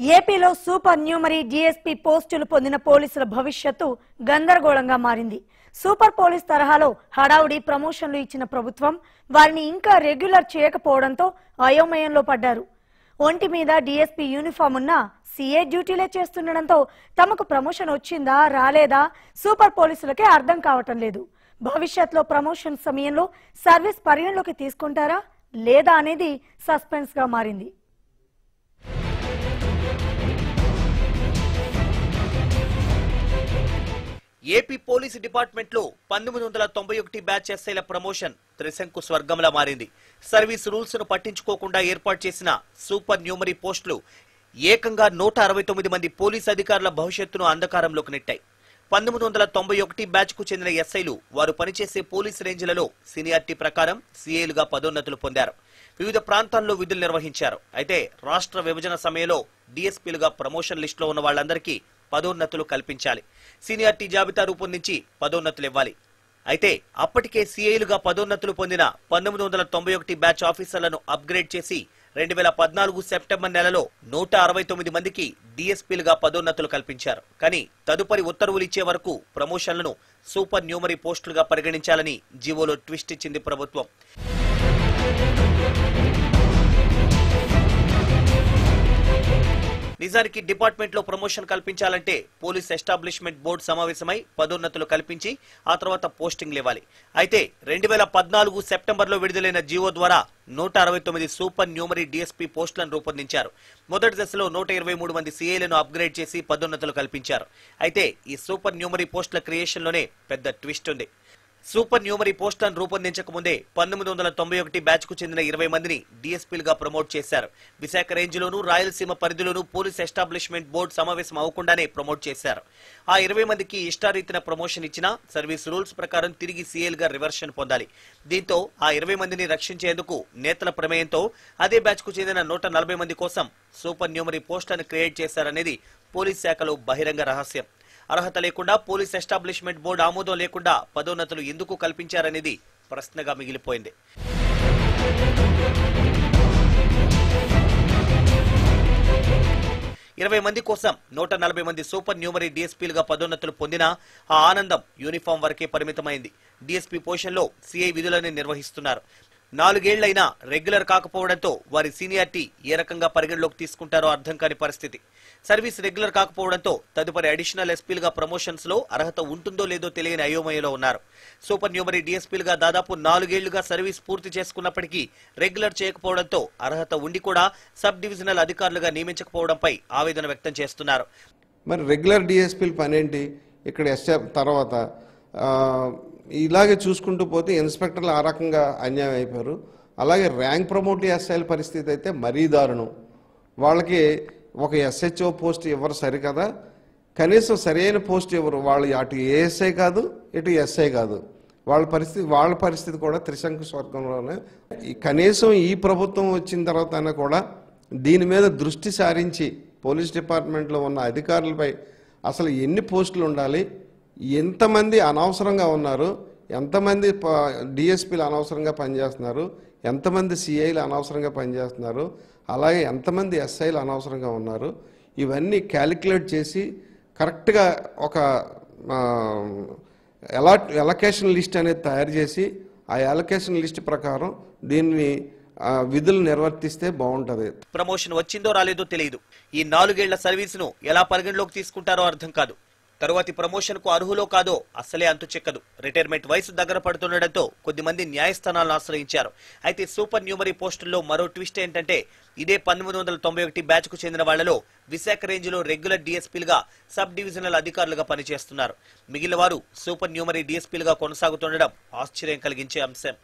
ఏపీలో super న్యూమరీ DSP పోస్టులు పొందిన పోలీసుల భవిష్యత్తు గందరగోళంగా మారింది. సూపర్ పోలీస్ తరహాలో హడావుడి ప్రమోషన్లు ఇచ్చిన ప్రభుత్వం వారిని ఇంకా రెగ్యులర్ చేయకపోవడంతో అయోమయంలో పడ్డారు. ఒంటి మీద డీఎస్పీ యూనిఫామ్ ఉన్న సీఏ డ్యూటీలే చేస్తుండడంతో తమకు ప్రమోషన్ వచ్చిందా రాలేదా సూపర్ పోలీసులకే అర్థం కావటం లేదు. భవిష్యత్లో ప్రమోషన్ సమయంలో సర్వీస్ పరిగణలోకి తీసుకుంటారా లేదా అనేది సస్పెన్స్గా మారింది. ఏపీ పోలీస్ డిపార్ట్మెంట్లో పంతొమ్మిది వందల తొంభై ఒకటి బ్యాచ్ ఎస్ఐల ప్రమోషన్ త్రిశంకు స్వర్గంలా మారింది. సర్వీస్ రూల్స్ను పట్టించుకోకుండా ఏర్పాటు చేసిన సూపర్ న్యూమరీ పోస్టులు ఏకంగా నూట అరవై తొమ్మిది మంది పోలీస్ అధికారుల భవిష్యత్తును అంధకారంలోకి నెట్టాయి. పంతొమ్మిది వందల తొంభై ఒకటి బ్యాచ్కు చెందిన ఎస్ఐలు వారు పనిచేసే పోలీస్ రేంజ్లలో సీనియారిటీ ప్రకారం సీఏలుగా పదోన్నతులు పొందారు. వివిధ ప్రాంతాల్లో విధులు నిర్వహించారు. అయితే రాష్ట్ర విభజన సమయంలో డీఎస్పీలుగా ప్రమోషన్ లిస్టులో ఉన్న వాళ్ళందరికీ పదోన్నతులు కల్పించాలి. సీనియారిటీ జాబితా రూపొందించి పదోన్నతులు ఇవ్వాలి. అయితే అప్పటికే సీఐలుగా పదోన్నతులు పొందిన పంతొమ్మిది వందల తొంభై ఒకటి బ్యాచ్ ఆఫీసర్లను అప్గ్రేడ్ చేసి రెండు వేల పద్నాలుగు సెప్టెంబర్ నెలలో నూట అరవై తొమ్మిది మందికి డిఎస్పీలుగా పదోన్నతులు కల్పించారు. కానీ తదుపరి ఉత్తర్వులు ఇచ్చే వరకు ప్రమోషన్లను సూపర్ న్యూమరీ పోస్టులుగా పరిగణించాలని జీవోలో ట్విస్ట్ ఇచ్చింది ప్రభుత్వం. నిజానికి డిపార్ట్మెంట్లో ప్రమోషన్ కల్పించాలంటే పోలీస్ ఎస్టాబ్లిష్మెంట్ బోర్డు సమావేశమై పదోన్నతులు కల్పించి ఆ తర్వాత పోస్టింగ్లు ఇవ్వాలి అయితే రెండు వేల పద్నాలుగు సెప్టెంబర్లో విడుదలైన జీవో ద్వారా నూట అరవై తొమ్మిది సూపర్ న్యూమరీ డీఎస్పీ పోస్టులను రూపొందించారు. మొదటి దశలో నూట ఇరవై మూడు మంది సీఏలను అప్గ్రేడ్ చేసి పదోన్నతులు కల్పించారు. అయితే ఈ సూపర్ న్యూమరీ పోస్టుల క్రియేషన్లోనే పెద్ద ట్విస్ట్ ఉంది. సూపర్ న్యూమరీ పోస్టులను రూపొందించక ముందే పంతొమ్మిది వందల తొంభై ఒకటి బ్యాచ్కు చెందిన ఇరవై మందిని డీఎస్పీలుగా ప్రమోట్ చేశారు. విశాఖ రేంజ్ లోను రాయలసీమ పరిధిలోనూ పోలీస్ ఎస్టాబ్లిష్మెంట్ బోర్డు సమావేశం అవ్వకుండానే ప్రమోట్ చేశారు. ఆ ఇరవై మందికి ఇష్టారీతిన ప్రమోషన్ ఇచ్చినా సర్వీస్ రూల్స్ ప్రకారం తిరిగి సీఎల్గా రివర్షన్ పొందాలి. దీంతో ఆ ఇరవై మందిని రక్షించేందుకు నేతల ప్రమేయంతో అదే బ్యాచ్కు చెందిన నూట నలభై మంది కోసం సూపర్ న్యూమరీ పోస్టులను క్రియేట్ చేశారనేది పోలీస్ శాఖలో బహిరంగ రహస్యం. అర్హత లేకుండా పోలీస్ ఎస్టాబ్లిష్మెంట్ బోర్డు ఆమోదం లేకుండా పదోన్నతులు ఎందుకు కల్పించారనేది ప్రశ్నగా మిగిలిపోయింది. ఇరవై మంది కోసం నూట నలభై మంది సూపర్ న్యూమరీ డీఎస్పీలుగా పదోన్నతులు పొందినా ఆ ఆనందం యూనిఫామ్ వరకే పరిమితమైంది. డీఎస్పీ పోషన్లో సిఐ విధులని నిర్వహిస్తున్నారు. నాలుగేళ్ళైనా రెగ్యులర్ కాకపోవడంతో వారి సీనియారిటీ ఏ రకంగా పరిగణలోకి తీసుకుంటారో అర్థం కాని పరిస్థితి. సర్వీస్ రెగ్యులర్ కాకపోవడంతో తదుపరి అడిషనల్ ఎస్పీలుగా ప్రమోషన్స్లో అర్హత ఉంటుందో లేదో తెలియని అయోమయంలో ఉన్నారు. సూపర్ న్యూమరీ డీఎస్పీలుగా దాదాపు నాలుగేళ్ళుగా సర్వీస్ పూర్తి చేసుకున్నప్పటికీ రెగ్యులర్ చేయకపోవడంతో అర్హత ఉండి కూడా సబ్ డివిజనల్ అధికారులుగా నియమించకపోవడంపై ఆవేదన వ్యక్తం చేస్తున్నారు. మరి రెగ్యులర్ డిఎస్పీల పనేంటి? ఇక్కడ ఎస్ఎఫ్ తర్వాత ఇలాగే చూసుకుంటూ పోతే ఇన్స్పెక్టర్లు ఆ రకంగా అన్యాయం అయిపోయారు. అలాగే ర్యాంక్ ప్రమోట్ ఎస్ఐల పరిస్థితి అయితే మరీ దారుణం. వాళ్ళకి ఒక ఎస్హెచ్ఓ పోస్ట్ ఇవ్వరు సరికదా. కనీసం సరైన పోస్ట్ ఇవ్వరు. వాళ్ళు అటు ఏఎస్ఐ కాదు ఇటు ఎస్ఐ కాదు. వాళ్ళ పరిస్థితి వాళ్ళ పరిస్థితి కూడా త్రిశంకు స్వర్గంలోనే. కనీసం ఈ ప్రభుత్వం వచ్చిన తర్వాత కూడా దీని మీద దృష్టి సారించి పోలీస్ డిపార్ట్మెంట్లో ఉన్న అధికారులపై అసలు ఎన్ని పోస్టులు ఉండాలి? ఎంతమంది అనవసరంగా ఉన్నారు ఎంతమంది డిఎస్పీలు అనవసరంగా పనిచేస్తున్నారు ఎంతమంది సిఐలు అనవసరంగా పనిచేస్తున్నారు అలాగే ఎంతమంది ఎస్ఐలు అనవసరంగా ఉన్నారు ఇవన్నీ క్యాలిక్యులేట్ చేసి కరెక్ట్గా ఒక ఎలా ఎలకేషన్ లిస్ట్ అనేది తయారు చేసి ఆ ఎలకేషన్ లిస్ట్ ప్రకారం దీన్ని విధులు నిర్వర్తిస్తే బాగుంటుంది. ప్రమోషన్ వచ్చిందో రాలేదో తెలియదు. ఈ నాలుగేళ్ళ సర్వీసును ఎలా పరిగణలోకి తీసుకుంటారో అర్థం కాదు. తరువాతి ప్రమోషన్కు అర్హులో కాదో అస్సలే అంతు చిక్కదు. రిటైర్మెంట్ వయసు దగ్గర పడుతుండటంతో కొద్దిమంది న్యాయస్థానాలను ఆశ్రయించారు. అయితే సూపర్ న్యూమరీ పోస్టుల్లో మరో ట్విస్ట్ ఏంటంటే ఇదే పంతొమ్మిది వందల తొంభై ఒకటి బ్యాచ్కు చెందిన వాళ్ళలో విశాఖ రేంజ్లో రెగ్యులర్ డీఎస్పీలుగా సబ్ డివిజనల్ అధికారులుగా పనిచేస్తున్నారు. మిగిలిన వారు సూపర్ న్యూమరీ డీఎస్పీలుగా కొనసాగుతుండడం ఆశ్చర్యం కలిగించే అంశం.